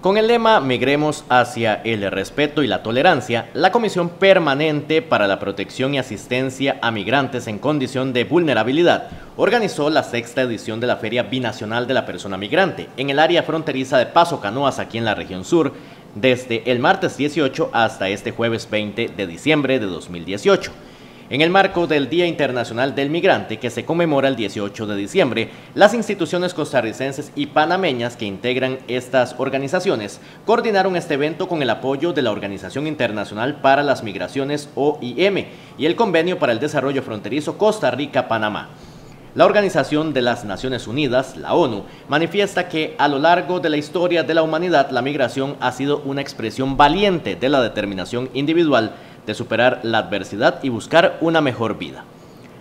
Con el lema Migremos hacia el respeto y la tolerancia, la Comisión Permanente para la Protección y Asistencia a Migrantes en Condición de Vulnerabilidad organizó la sexta edición de la Feria Binacional de la Persona Migrante en el área fronteriza de Paso Canoas aquí en la región sur, desde el martes 18 hasta este jueves 20 de diciembre de 2018. En el marco del Día Internacional del Migrante, que se conmemora el 18 de diciembre, las instituciones costarricenses y panameñas que integran estas organizaciones coordinaron este evento con el apoyo de la Organización Internacional para las Migraciones OIM y el Convenio para el Desarrollo Fronterizo Costa Rica-Panamá. La Organización de las Naciones Unidas, la ONU, manifiesta que a lo largo de la historia de la humanidad la migración ha sido una expresión valiente de la determinación individual de superar la adversidad y buscar una mejor vida.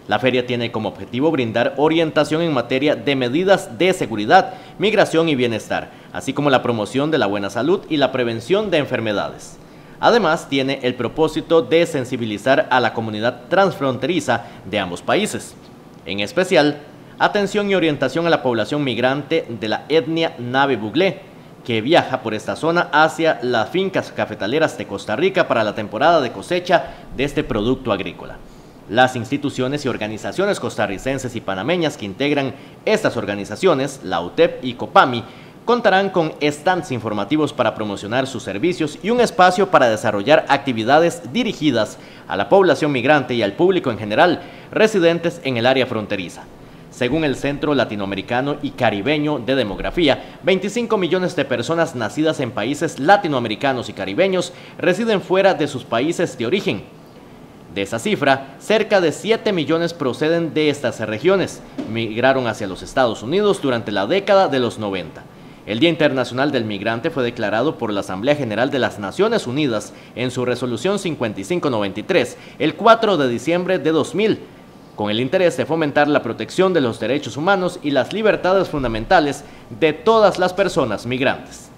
La feria tiene como objetivo brindar orientación en materia de medidas de seguridad, migración y bienestar, así como la promoción de la buena salud y la prevención de enfermedades. Además, tiene el propósito de sensibilizar a la comunidad transfronteriza de ambos países. En especial, atención y orientación a la población migrante de la etnia Nave Buglé, que viaja por esta zona hacia las fincas cafetaleras de Costa Rica para la temporada de cosecha de este producto agrícola. Las instituciones y organizaciones costarricenses y panameñas que integran estas organizaciones, la UTEP y COPAMI, contarán con stands informativos para promocionar sus servicios y un espacio para desarrollar actividades dirigidas a la población migrante y al público en general residentes en el área fronteriza. Según el Centro Latinoamericano y Caribeño de Demografía, 25 millones de personas nacidas en países latinoamericanos y caribeños residen fuera de sus países de origen. De esa cifra, cerca de 7 millones proceden de estas regiones, migraron hacia los Estados Unidos durante la década de los 90. El Día Internacional del Migrante fue declarado por la Asamblea General de las Naciones Unidas en su resolución 5593 el 4 de diciembre de 2000 con el interés de fomentar la protección de los derechos humanos y las libertades fundamentales de todas las personas migrantes.